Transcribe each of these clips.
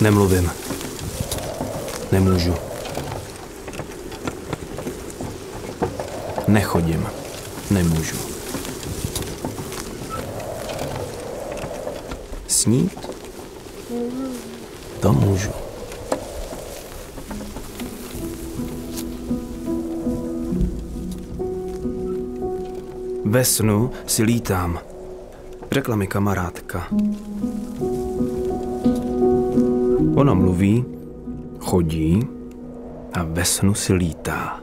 Nemluvím. Nemůžu. Nechodím. Nemůžu. Snít? To můžu. Ve snu si lítám, řekla mi kamarádka. Ona mluví, chodí a ve snu si lítá.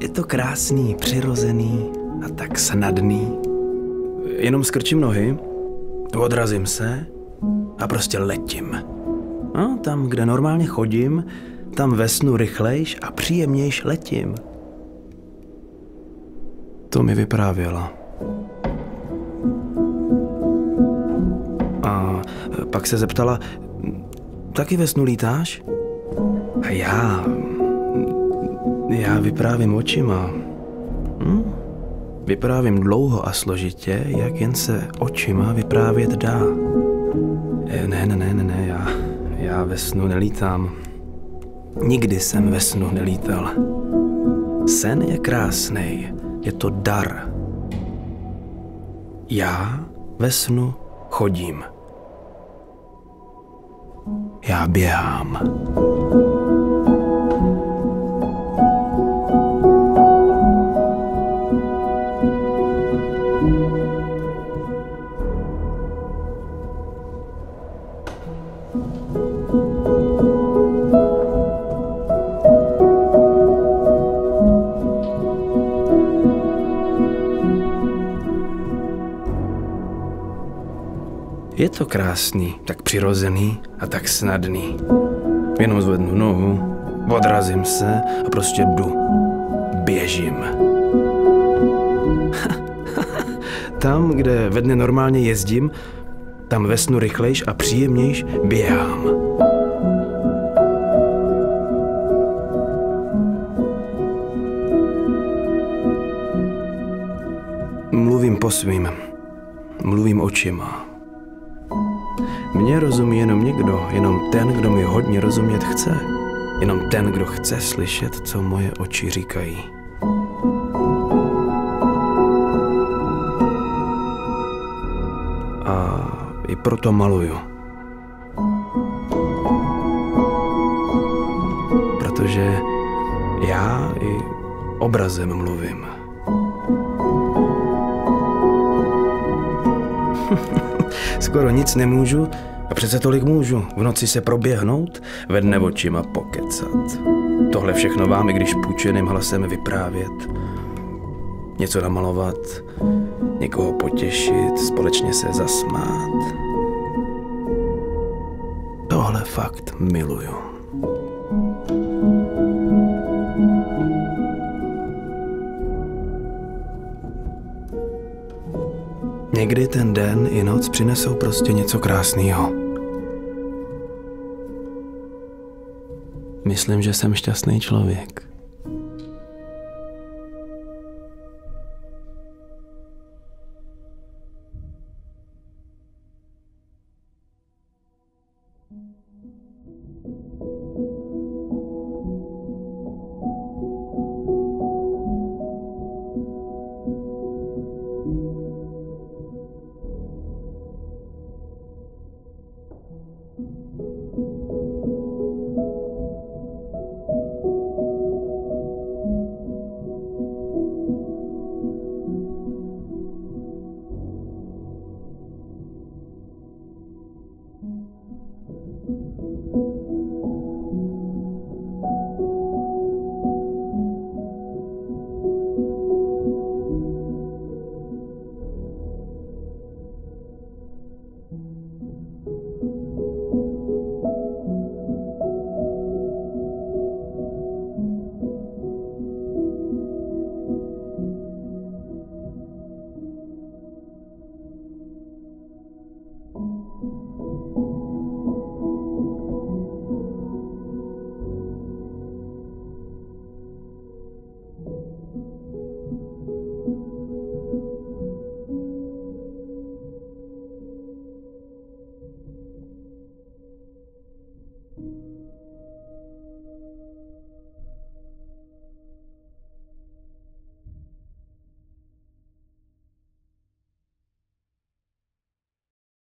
Je to krásný, přirozený a tak snadný. Jenom skrčím nohy, odrazím se a prostě letím. A tam, kde normálně chodím, tam ve snu rychlejš a příjemnějš letím. To mi vyprávěla. Pak se zeptala, taky ve snu lítáš? A já... Já vyprávím očima. Hm? Vyprávím dlouho a složitě, jak jen se očima vyprávět dá. E, ne, ne, ne, ne, ne, já, já ve snu nelítám. Nikdy jsem ve snu nelítal. Sen je krásný, je to dar. Já ve snu chodím. Já běhám. Je to krásný, tak přirozený a tak snadný. Jenom zvednu nohu, odrazím se a prostě jdu. Běžím. Tam, kde ve dne normálně jezdím, tam ve snu rychlejš a příjemnějš běhám. Mluvím po svým. Mluvím očima. Mně rozumí jenom někdo, jenom ten, kdo mi hodně rozumět chce. Jenom ten, kdo chce slyšet, co moje oči říkají. A i proto maluju. Protože já i obrazem mluvím. Skoro nic nemůžu, a přece tolik můžu. V noci se proběhnout, ve dne očima pokecat. Tohle všechno vám, i když půjčeným hlasem vyprávět. Něco namalovat, někoho potěšit, společně se zasmát. Tohle fakt miluju. Někdy ten den i noc přinesou prostě něco krásného. Myslím, že jsem šťastný člověk.